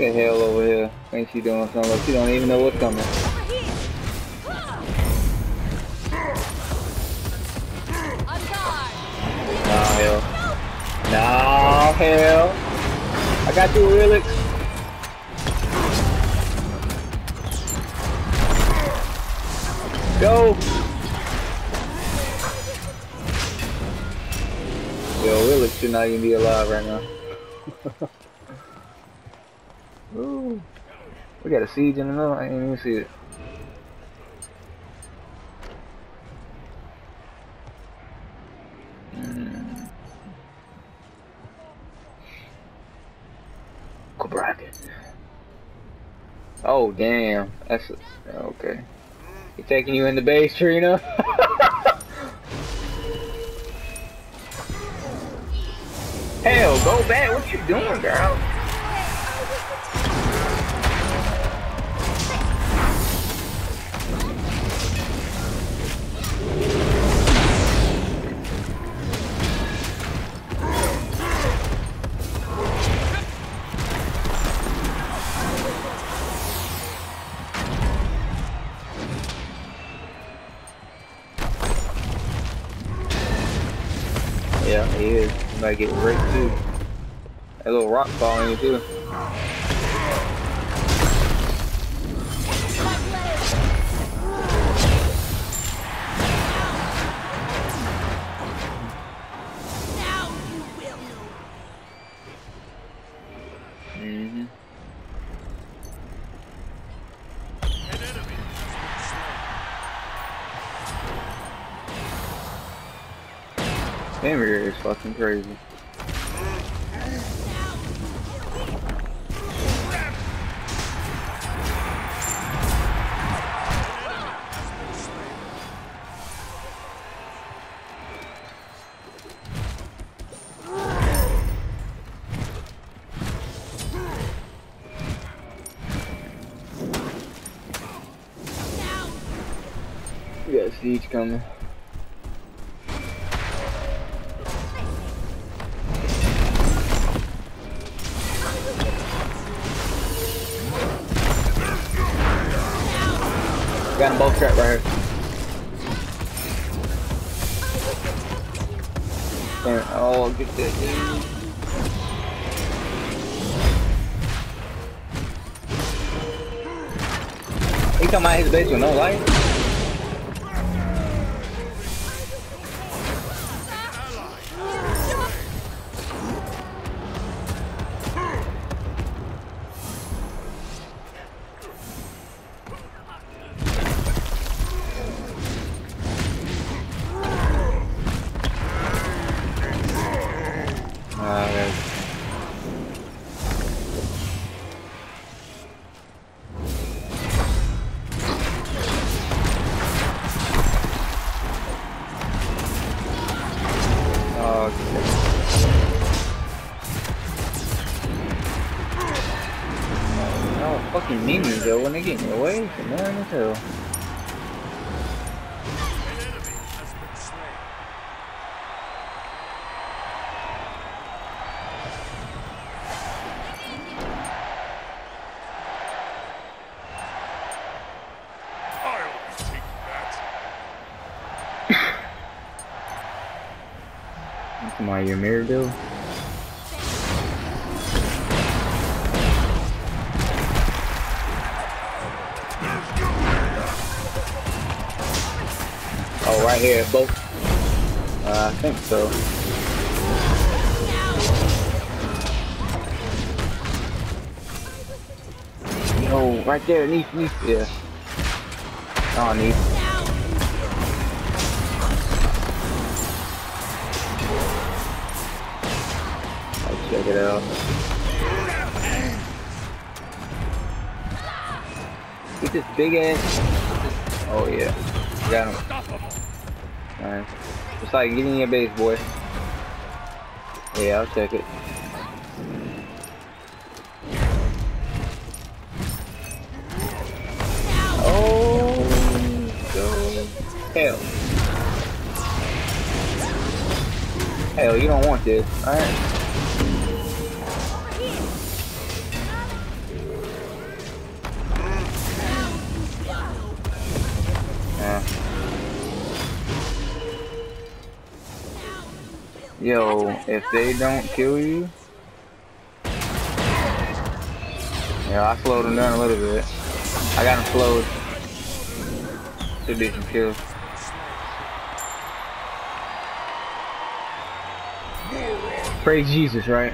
the hell over here. Think she doing something? Like she don't even know what's coming. Nah, hell. Hell. I got you, Relix. Go. Yo, Relix should not even be alive right now. Ooh. We got a siege in the middle. I didn't even see it. Mm. Oh damn, that's a, okay. He taking you in the base, Trina. Hell, go back. What you doing, girl? Yeah, he is. He might get raped too. That little rock falling too. Fenrir is fucking crazy. We got siege coming. Oh, get that dude. He come they get in your way, it's annoying as hell. I always take that. That's right here, both. Uh, I think so. No, right there, Neef, Neef, yeah. Oh, Neef. I'll check it out. Get this big ass. Oh yeah, got him. It's like getting your base, boy. Yeah, I'll check it. Oh, hell. Hell, you don't want this, alright? Yo, if they don't kill you. Yeah, I slowed him down a little bit. I got him slowed. Should be some kills. Praise Jesus, right?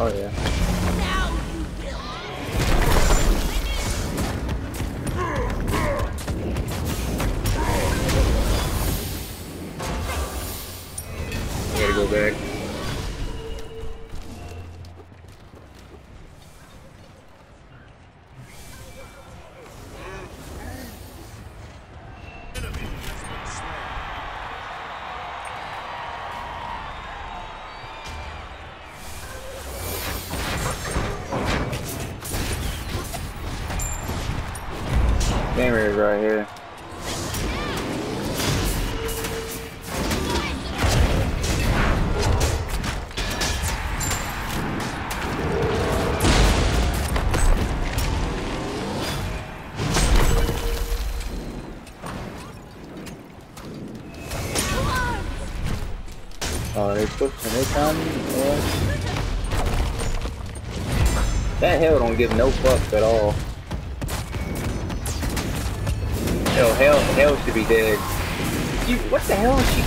Oh yeah. Camera is right here. Oh, they pushing, they coming, yeah. That hell don't give no fucks at all. Hell, hell should be dead. You, what the hell is she?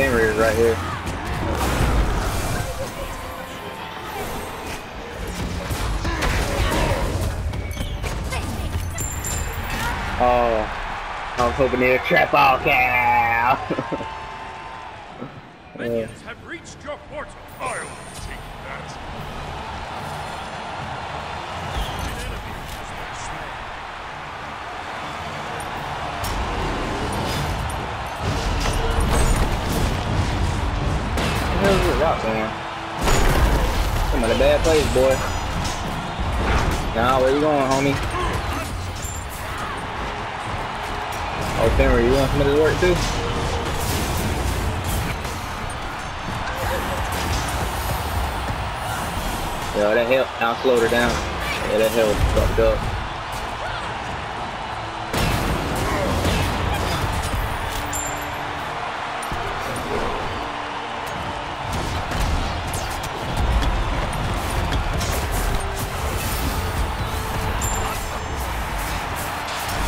Is right here. Oh, I was hoping they'd trap all cow. Minions have reached your portal. I'll take that. An enemy has been slain. What the hell is this rock man? Some of the bad place, boy. Nah, where you going, homie? Oh, Fenrir, you want some of this work too? Yo, that helped. Now slowed her down. Yeah, that helped. Fucked up.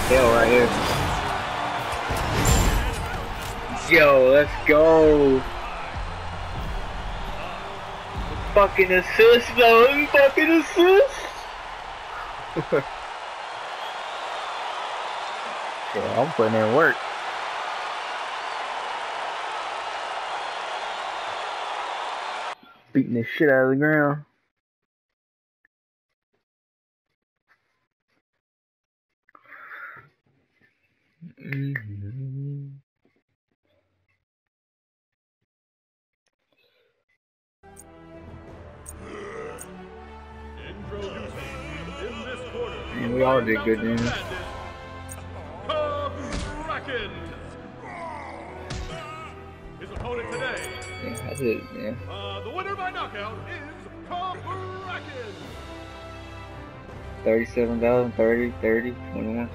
Hell right here. Yo, let's go. Fucking assist though, fucking assist. yeah, I'm putting in work. Beating the shit out of the ground. Good then. Cub Kraken. His opponent today, Yeah, I did, yeah. uh, the winner by knockout is Cabrakan. 37,000, 30, 30, 21.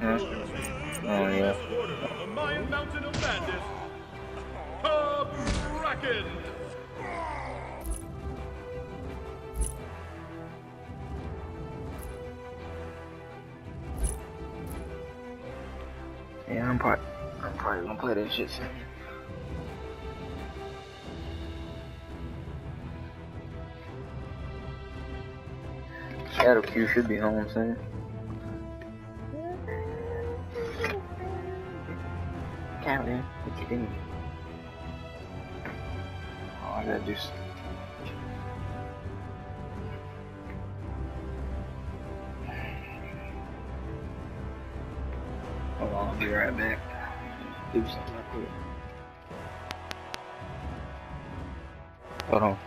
Huh? Oh, yeah. The Mayan Mountain of Madness. Yeah, I'm probably, I'm probably gonna play that shit soon. Shadow Q should be home soon. Then. What you doing? Oh, I gotta do. I'll be right back. Do something real quick. Hold on.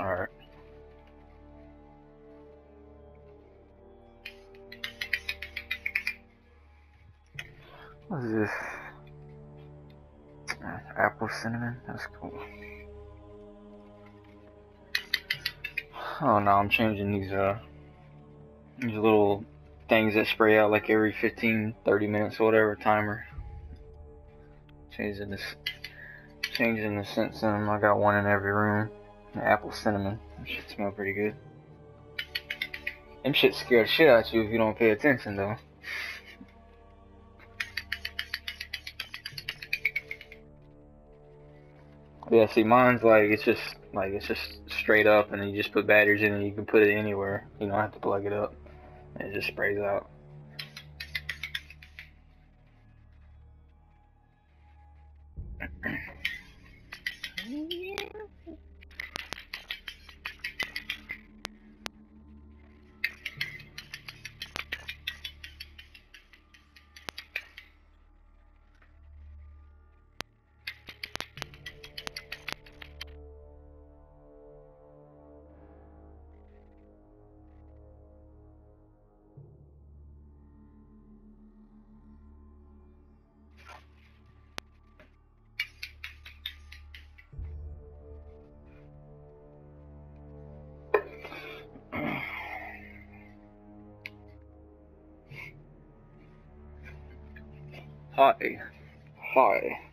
Alright. What is this? Apple cinnamon? That's cool. Oh no, I'm changing these uh these little things that spray out like every 15, 30 minutes or whatever timer. Changing this changing the scents in. I got one in every room. Apple cinnamon. That shit smell pretty good. Them shit scare the shit out you if you don't pay attention though. Yeah, see mine's like it's just like it's just straight up and then you just put batteries in and you can put it anywhere. You don't have to plug it up. And it just sprays out. Hi. Hi.